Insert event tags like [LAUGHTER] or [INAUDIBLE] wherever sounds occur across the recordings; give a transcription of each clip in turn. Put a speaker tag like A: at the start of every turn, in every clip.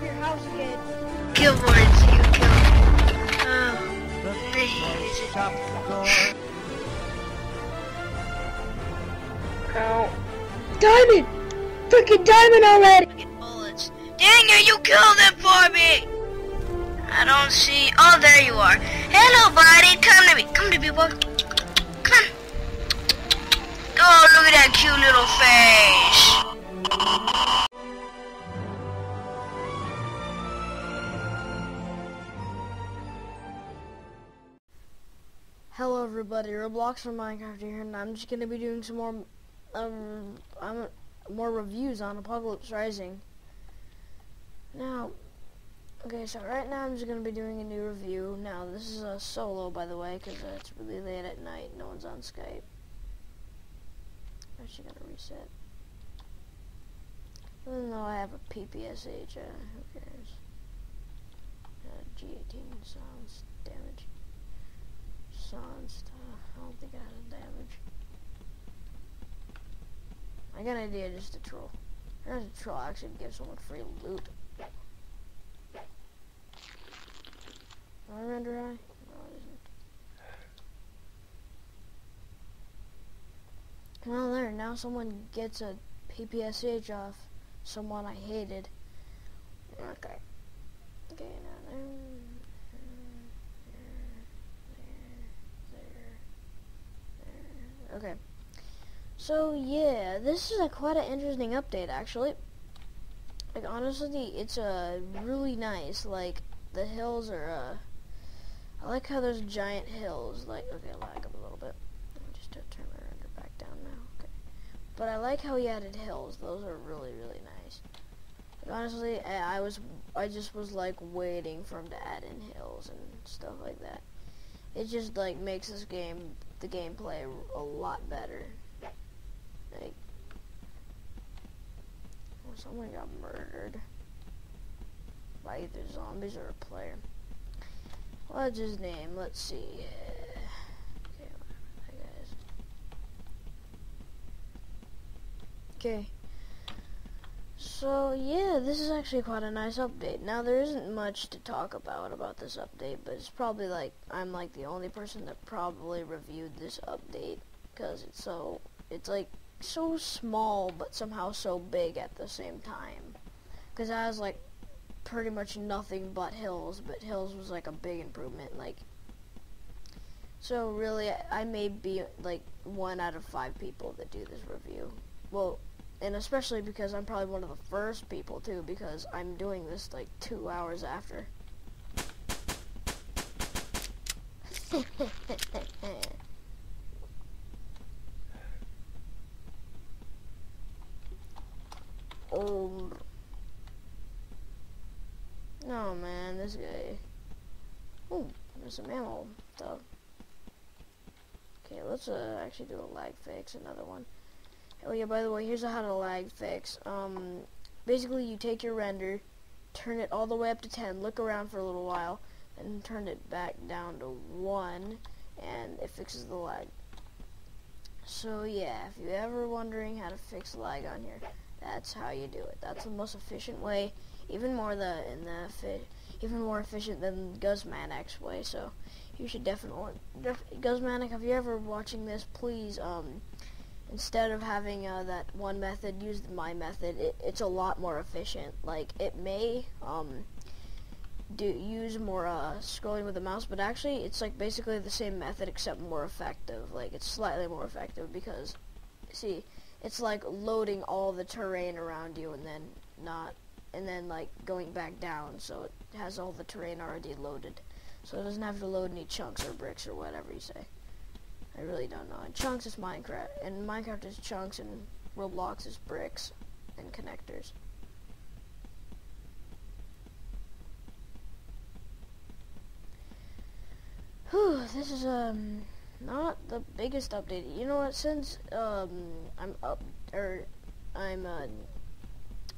A: over your house again.
B: Kill words, you kill. Oh, oh
C: The
B: please.
C: shop door.
B: Ow.
A: Diamond! Freaking diamond already!
B: Get bullets. Dang it, you killed them for me! I don't see. Oh, there you are. Hello, buddy. Come to me. Come to me, boy. Come on. Oh, look at that cute little face.
A: Hello everybody, Roblox from Minecraft here, and I'm just gonna be doing some more, um, I'm, more reviews on Apocalypse Rising. Now, okay, so right now I'm just gonna be doing a new review. Now, this is a solo, by the way, because uh, it's really late at night, no one's on Skype. Actually gonna reset. Even though I have a PPSH, uh, who cares? Uh, G18 sounds damage. Uh, I don't think I had a damage. I got an idea just to troll. There's a troll actually give someone free loot. I render high? No, it isn't. Well, there. Now someone gets a PPSH off someone I hated. Okay. Okay, now Okay. So yeah, this is a quite an interesting update actually. Like honestly, it's a uh, really nice. Like the hills are. Uh, I like how there's giant hills. Like okay, lag up a little bit. Just turn my render back down now. Okay. But I like how he added hills. Those are really really nice. Like, honestly, I, I was I just was like waiting for him to add in hills and stuff like that. It just like makes this game the gameplay a lot better. Like, oh, someone got murdered by either zombies or a player. What's his name? Let's see. Okay. Okay. So yeah, this is actually quite a nice update. Now there isn't much to talk about about this update, but it's probably like I'm like the only person that probably reviewed this update because it's so it's like so small but somehow so big at the same time. Because it was like pretty much nothing but hills, but hills was like a big improvement. Like so really, I may be like one out of five people that do this review. Well, and especially because I'm probably one of the first people too, because I'm doing this like two hours after. [LAUGHS] oh. No man, this guy. Oh, there's a mammal. stuff. Okay, let's uh, actually do a lag fix, another one. Oh yeah, by the way, here's how to lag fix. Um, basically, you take your render, turn it all the way up to 10, look around for a little while, and turn it back down to 1, and it fixes the lag. So yeah, if you're ever wondering how to fix lag on here, that's how you do it. That's the most efficient way, even more the in the even more efficient than Gusmanak's way. So you should definitely, def Gusmanak, if you're ever watching this, please um instead of having uh, that one method, use my method. It, it's a lot more efficient. Like it may um, do use more uh, scrolling with the mouse, but actually it's like basically the same method except more effective. Like it's slightly more effective because, see, it's like loading all the terrain around you and then not, and then like going back down, so it has all the terrain already loaded. So it doesn't have to load any chunks or bricks or whatever you say. I really don't know. And chunks is Minecraft, and Minecraft is chunks, and Roblox is bricks and connectors. Whew, this is um not the biggest update. You know what? Since um I'm up or I'm uh,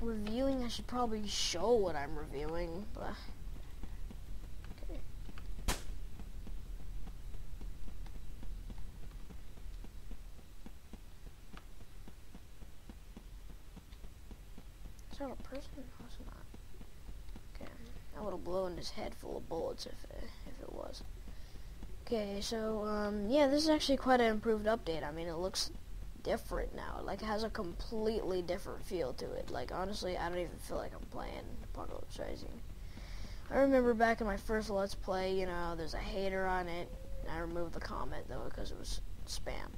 A: reviewing, I should probably show what I'm reviewing. But That a person? No, it's not. I would have blown his head full of bullets if it, if it was. Okay, so um, yeah, this is actually quite an improved update. I mean, it looks different now. Like, it has a completely different feel to it. Like, honestly, I don't even feel like I'm playing Apocalypse Rising. I remember back in my first Let's Play, you know, there's a hater on it. I removed the comment, though, because it was spam.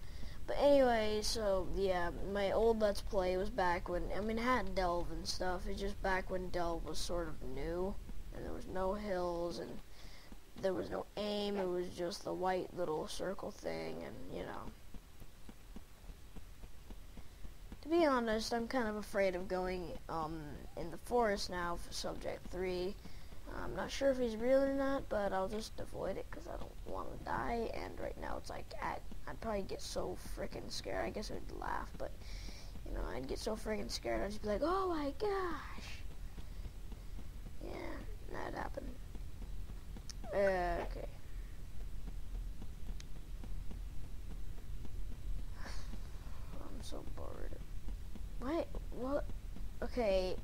A: But anyway, so, yeah, my old Let's Play was back when, I mean, it had Delve and stuff. It's just back when Delve was sort of new, and there was no hills, and there was no aim. It was just the white little circle thing, and, you know. To be honest, I'm kind of afraid of going um, in the forest now for Subject 3. I'm not sure if he's real or not, but I'll just avoid it because I don't want to die. And right now it's like, at, I'd probably get so freaking scared. I guess I'd laugh, but, you know, I'd get so freaking scared. I'd just be like, oh my gosh. Yeah, that happened. Okay. [SIGHS] I'm so bored. What? What? Okay.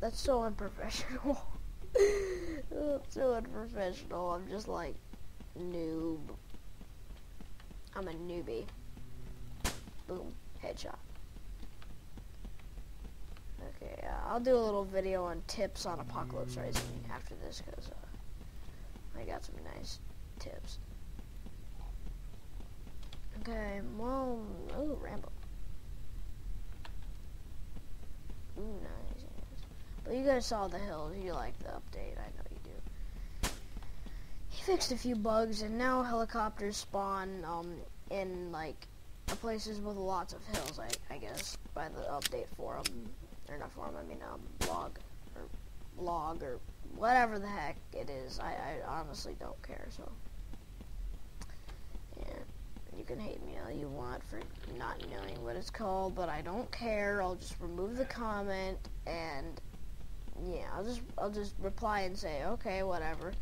A: That's so unprofessional. [LAUGHS] That's so unprofessional. I'm just like noob. I'm a newbie. Boom. Headshot. Okay, uh, I'll do a little video on tips on Apocalypse Rising after this because uh, I got some nice tips. Okay, well, ooh, Rambo. Ooh, nice. You guys saw the hills. You like the update. I know you do. He fixed a few bugs, and now helicopters spawn um, in like places with lots of hills. I, I guess by the update forum, or not forum. I mean um, blog or log or whatever the heck it is. I, I honestly don't care. So yeah. You can hate me all you want for not knowing what it's called, but I don't care. I'll just remove the comment and yeah, I'll just I'll just reply and say okay, whatever,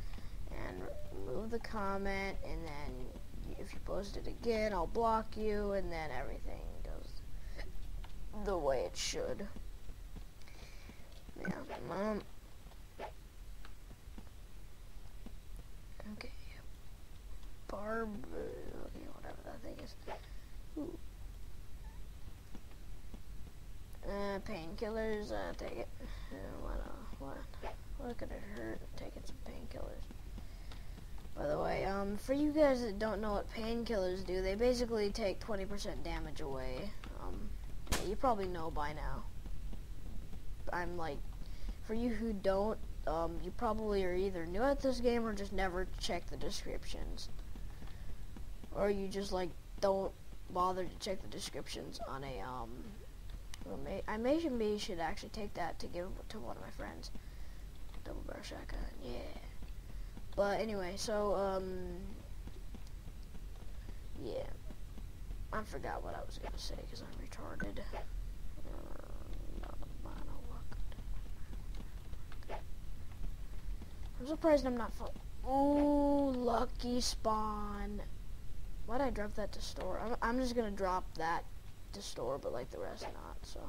A: and remove the comment, and then if you post it again, I'll block you, and then everything goes the way it should. Yeah, um, okay, Barb, okay, whatever that thing is. Ooh. Uh, painkillers, uh, take it. Uh, it hurt? Taking some painkillers. By the way, um, for you guys that don't know what painkillers do, they basically take 20% damage away. Um, yeah, you probably know by now. I'm like, for you who don't, um, you probably are either new at this game or just never check the descriptions. Or you just, like, don't bother to check the descriptions on a, um, well, may, I should actually take that to give to one of my friends. Double barrel shotgun, yeah. But anyway, so um, yeah. I forgot what I was gonna say because I'm retarded. I'm surprised I'm not. Ooh, lucky spawn. Why'd I drop that to store? I'm, I'm just gonna drop that to store, but like the rest not, so.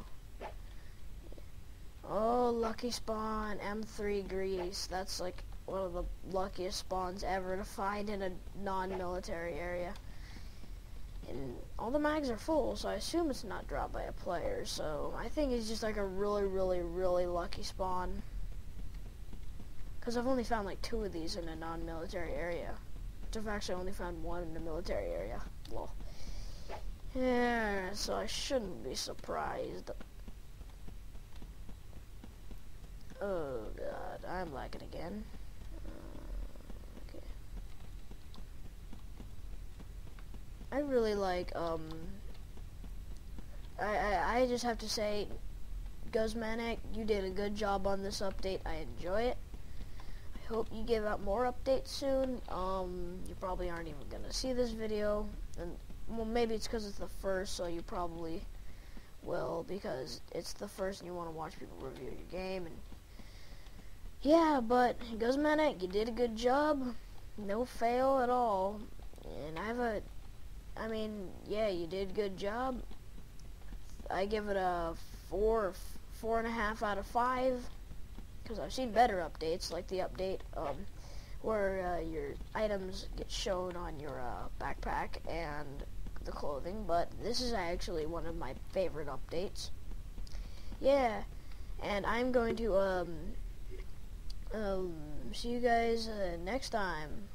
A: Lucky spawn, M3 grease. That's like one of the luckiest spawns ever to find in a non-military area. And all the mags are full, so I assume it's not dropped by a player, so I think it's just like a really, really, really lucky spawn. Because I've only found like two of these in a non-military area. Which I've actually only found one in a military area. Yeah, so I shouldn't be surprised. Oh god, I'm lagging again. Uh, okay. I really like, um, I, I, I just have to say, Gusmanak, you did a good job on this update. I enjoy it. I hope you give out more updates soon. Um, you probably aren't even going to see this video. And well, maybe it's because it's the first, so you probably will because it's the first and you want to watch people review your game. And yeah, but Gusmanak, you did a good job. No fail at all. And I have a, I mean, yeah, you did a good job. I give it a four, four and a half out of five. because I've seen better updates, like the update um, where uh, your items get shown on your uh, backpack and the clothing, but this is actually one of my favorite updates. Yeah, and I'm going to um, um, see you guys uh, next time.